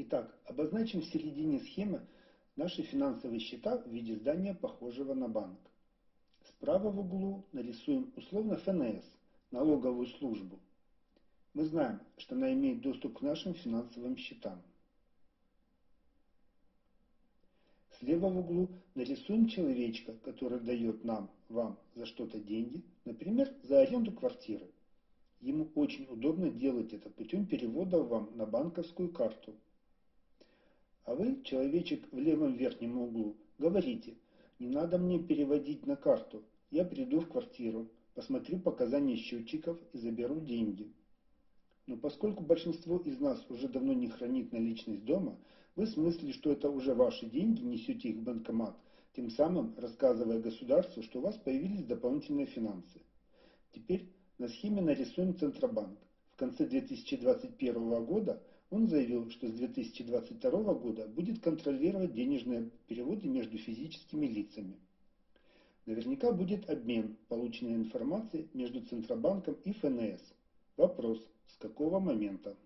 Итак, обозначим в середине схемы наши финансовые счета в виде здания, похожего на банк. Справа в углу нарисуем условно ФНС, налоговую службу. Мы знаем, что она имеет доступ к нашим финансовым счетам. Слева в углу нарисуем человечка, который дает нам, вам за что-то деньги, например, за аренду квартиры. Ему очень удобно делать это путем перевода вам на банковскую карту. А вы, человечек в левом верхнем углу, говорите, не надо мне переводить на карту, я приду в квартиру, посмотрю показания счетчиков и заберу деньги. Но поскольку большинство из нас уже давно не хранит наличность дома, вы в смысле, что это уже ваши деньги, несете их в банкомат, тем самым рассказывая государству, что у вас появились дополнительные финансы. Теперь на схеме нарисуем Центробанк. В конце 2021 года он заявил, что с 2022 года будет контролировать денежные переводы между физическими лицами. Наверняка будет обмен полученной информацией между Центробанком и ФНС. Вопрос, с какого момента?